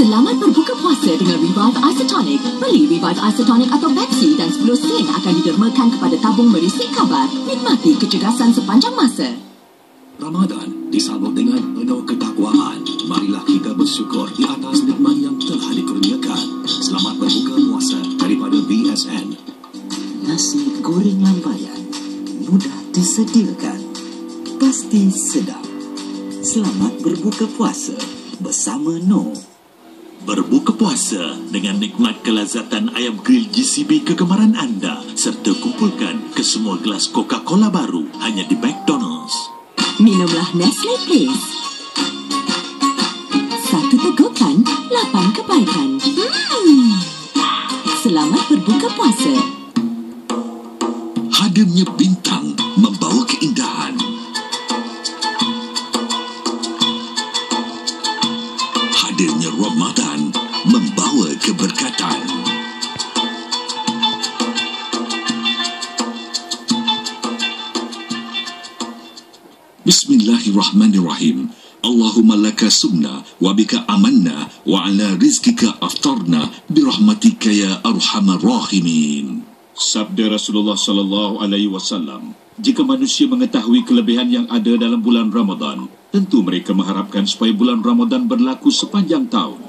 Selamat berbuka puasa dengan Revive Isotonic. Beli Revive Isotonic atau Pepsi dan 10 sen akan didermakan kepada tabung merisik kabar. Nikmati kecergasan sepanjang masa. Ramadan disambut dengan penuh ketakwaan. Marilah kita bersyukur di atas nikmat yang telah dikurniakan. Selamat berbuka puasa daripada BSN. Nasi goreng lambayan mudah disediakan. Pasti sedap. Selamat berbuka puasa bersama Noh. Berbuka puasa dengan nikmat kelazatan ayam grill GCB kegemaran anda serta kumpulkan ke semua gelas Coca-Cola baru hanya di McDonald's. Minumlah Nestle Place. Satu tegukan, lapan kebaikan. Hmm. Selamat berbuka puasa. Hadirnya bintang membawa keindahan. Hadirnya Ramadan Bismillahirrahmanirrahim. Allahumma laka sumna wa bika amanna wa ala rizkika aftarna birahmatika ya arhamar rahimin. Sabda Rasulullah sallallahu alaihi wasallam, jika manusia mengetahui kelebihan yang ada dalam bulan Ramadan, tentu mereka mengharapkan supaya bulan Ramadan berlaku sepanjang tahun.